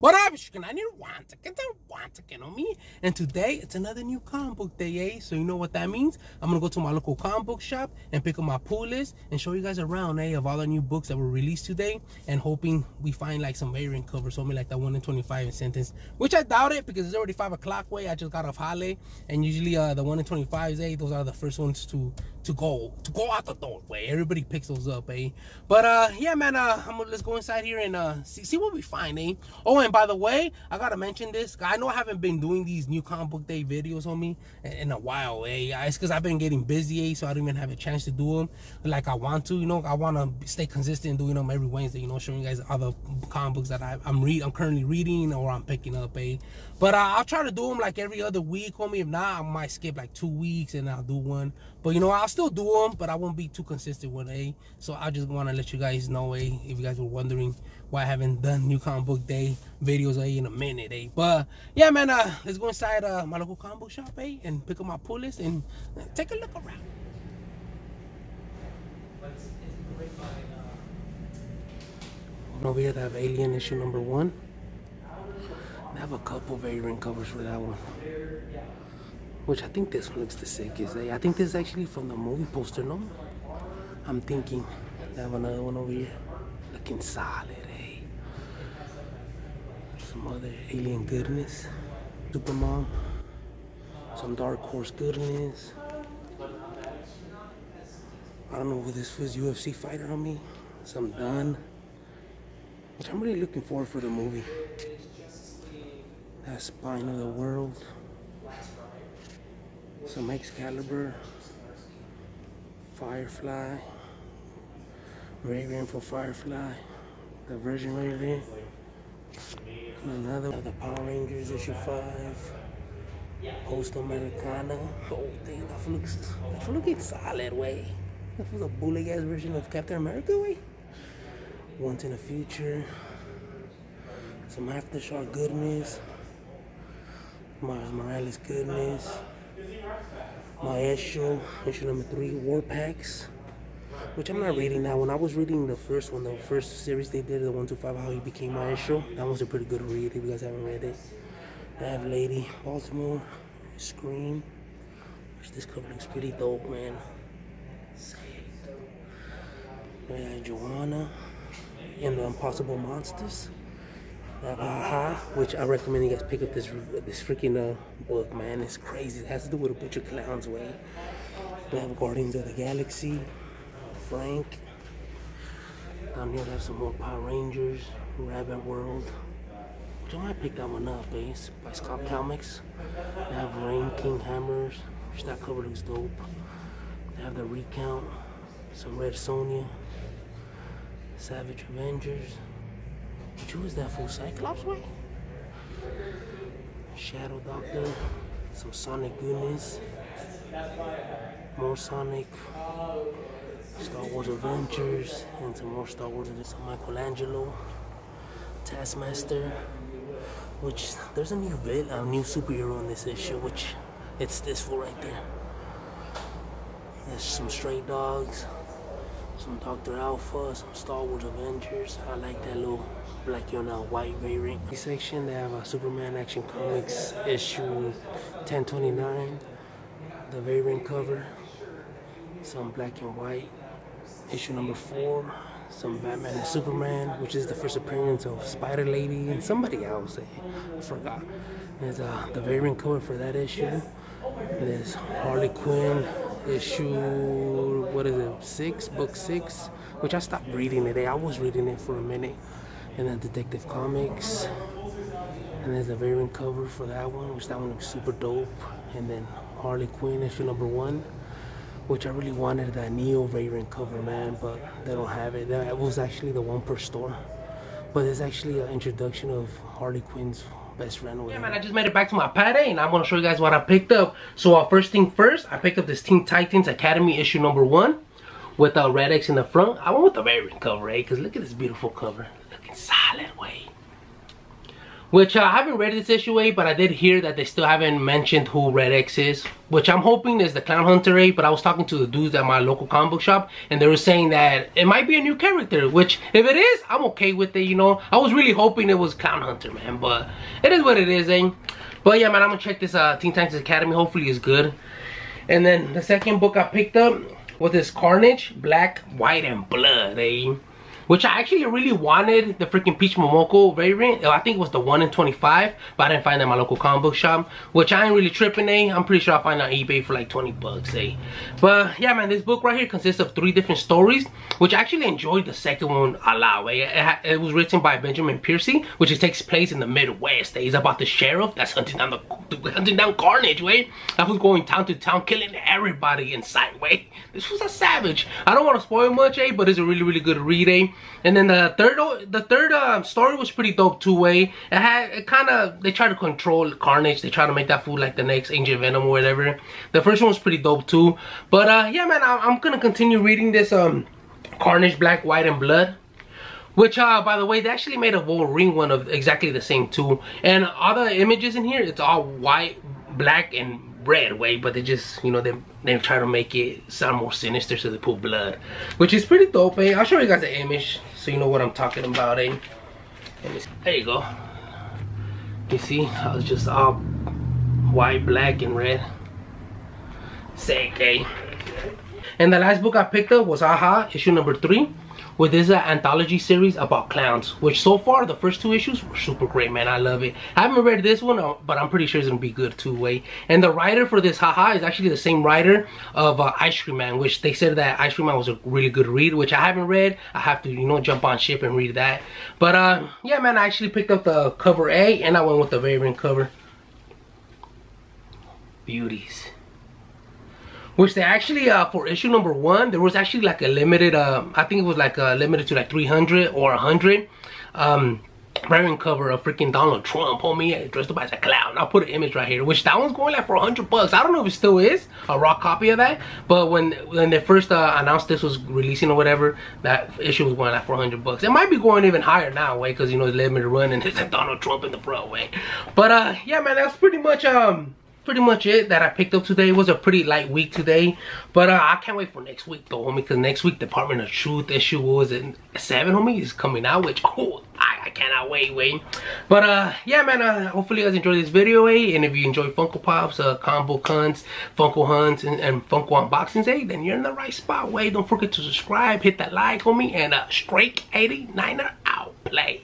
What up, chicken? I need want to get want to get on me. And today it's another new comic book day, eh? So you know what that means? I'm gonna go to my local comic book shop and pick up my pull list and show you guys around, eh, of all the new books that were released today, and hoping we find like some variant covers, something like that one in 25 in sentence, which I doubt it because it's already five o'clock way. I just got off Halle, and usually uh the one in 25s, eh, those are the first ones to to go to go out the door way. Everybody picks those up, eh? But uh yeah, man, uh I'm gonna let's go inside here and uh see see what we find, eh? Oh, by the way, I gotta mention this. I know I haven't been doing these new comic book day videos on me in, a while, eh? It's because I've been getting busy, eh? So I don't even have a chance to do them like I want to. You know, I want to stay consistent doing them every Wednesday. You know, showing you guys other comic books that I, am read, I'm currently reading or I'm picking up, eh? But uh, I'll try to do them like every other week, homie. If not, I might skip like two weeks and I'll do one. But you know, I'll still do them, but I won't be too consistent with. Eh? So I just want to let you guys know. Eh? If you guys were wondering why I haven't done new comic book day videos, in a minute, a. But yeah, man, uh, let's go inside uh, my local comic book shop, a, and pick up my pull list and take a look around. Over here, they have Alien issue number one. I have a couple variant covers for that one. Which I think this one looks the sickest. Eh? I think this is actually from the movie poster, no? I'm thinking. I have another one over here. Looking solid, eh? Some other alien goodness. Supermom. Some Dark Horse goodness. I don't know who this was, UFC fighter on me. Some Dune. Which I'm really looking forward for the movie. That spine of the world. Some Excalibur. Firefly. Raven for Firefly. The Virgin Raven. And another of the Power Rangers issue 5. Post Americana. Oh damn, that looks that looking solid way. That was a bully ass version of Captain America way. Once in the future. Some aftershock goodness. Miles Morales goodness. Issue issue number three, War Pax. Which I'm not reading now. When I was reading the first one, the first series they did, the 125, how he became Maestro. That was a pretty good read if you guys haven't read it. I have Lady Baltimore, Scream. Which this cover looks pretty dope, man. Sick. Yeah, Joanna and the Impossible Monsters uh, which I recommend you guys pick up this this freaking uh, book, man. It's crazy. It has to do with a bunch of clowns, way. We have Guardians of the Galaxy, Frank. Down here, have some more Power Rangers, Rabbit World. Which I might pick that one up, eh? By Scott Comics. They have Rain King Hammers, which that cover looks dope. They have the Recount, some Red Sonja, Savage Avengers. Which Who is that full Cyclops way? Shadow Doctor, some Sonic goodness, more Sonic, Star Wars Adventures, and some more Star Wars, some Michelangelo, Taskmaster, which there's a new villain, a new superhero in this issue, which it's this fool right there. There's some Stray Dogs, some Dr. Alpha, some Star Wars Avengers. I like that little black on a white variant. This section they have a Superman Action Comics issue 1029, the variant cover, some black and white, issue number four, some Batman and Superman, which is the first appearance of Spider Lady and somebody else. I forgot. There's uh, the variant cover for that issue. There's Harley Quinn, issue what is it six book six which i stopped reading it i was reading it for a minute and then detective comics and there's a variant cover for that one which that one looks super dope and then harley quinn issue number one which i really wanted that neo variant cover man but they don't have it that was actually the one per store but it's actually an introduction of harley quinn's best friend Yeah, man, I just made it back to my pad and I'm gonna show you guys what I picked up. So uh, first thing first, I picked up this Teen Titans Academy issue number one with uh, Red X in the front. I went with the variant cover, eh? Because look at this beautiful cover. Looking solid, way. Which uh, I haven't read this issue A, but I did hear that they still haven't mentioned who Red X is, which I'm hoping is the Clown Hunter 8, but I was talking to the dudes at my local comic book shop, and they were saying that it might be a new character, which if it is, I'm okay with it, you know. I was really hoping it was Clown Hunter, man, but it is what it is, eh? But yeah, man, I'm gonna check this uh, Teen Titans Academy, hopefully it's good. And then the second book I picked up was this Carnage, Black, White, and Blood, eh? Which I actually really wanted the freaking Peach Momoko variant. I think it was the 1 in 25, but I didn't find it at my local comic book shop, which I ain't really tripping, eh? I'm pretty sure I'll find on eBay for like 20 bucks, eh? But yeah, man, this book right here consists of three different stories, which I actually enjoyed the second one a lot, eh? It, it was written by Benjamin Percy, which it takes place in the Midwest, eh? It's about the sheriff that's hunting down the hunting down Carnage, way. That was going town to town, killing everybody in sight, way. This was a savage. I don't want to spoil much, eh? But it's a really, really good read, eh? And then the third the third uh, story was pretty dope too way. It had it kind of they try to control Carnage. They try to make that food like the next Agent Venom or whatever. The first one was pretty dope too. But uh, yeah, man, I, am gonna continue reading this um Carnage Black, White, and Blood. Which, uh, by the way, they actually made a Wolverine one of exactly the same too. And all the images in here, it's all white, black, and red way, but they just, you know, they they try to make it sound more sinister, so they put blood, which is pretty dope. Eh? I'll show you guys the image so you know what I'm talking about. Eh? There you go. You see, I was just all white, black, and red. Sick, eh? And the last book I picked up was Haha, issue number three with this uh, anthology series about clowns which so far the first two issues were super great man. I love it. I haven't read this one uh, but i'm pretty sure it's gonna be good too way. And the writer for this haha is actually the same writer of uh, ice cream man which they said that ice cream man was a really good read which i haven't read. I have to you know jump on ship and read that. But uh yeah man i actually picked up the cover a and i went with the variant cover. Beauties which they actually uh, for issue number one there was actually like a limited uh, i think it was like uh, limited to like 300 or 100 um cover of freaking Donald Trump, homie, dressed up as a clown. I'll put an image right here, which that one's going like for 100 bucks. I don't know if it still is a raw copy of that, but when when they first uh, announced this was releasing or whatever, that issue was going like for 100 bucks. It might be going even higher now, way, because you know it's limited run and it's Donald Trump in the front, way. But uh, yeah, man, that's pretty much um pretty much it that I picked up today. It was a pretty light week today. But uh, I can't wait for next week though, homie. Because next week, Department of Truth issue was it 7, homie, is coming out. Which, oh, I, I cannot wait, wait. But uh, yeah, man, uh, hopefully you guys enjoyed this video, eh? And if you enjoy Funko Pops, uh, combo hunts, Funko hunts, and, and Funko unboxings, eh? Then you're in the right spot, way. Don't forget to subscribe, hit that like, homie. And uh, Streak 89er out. Play.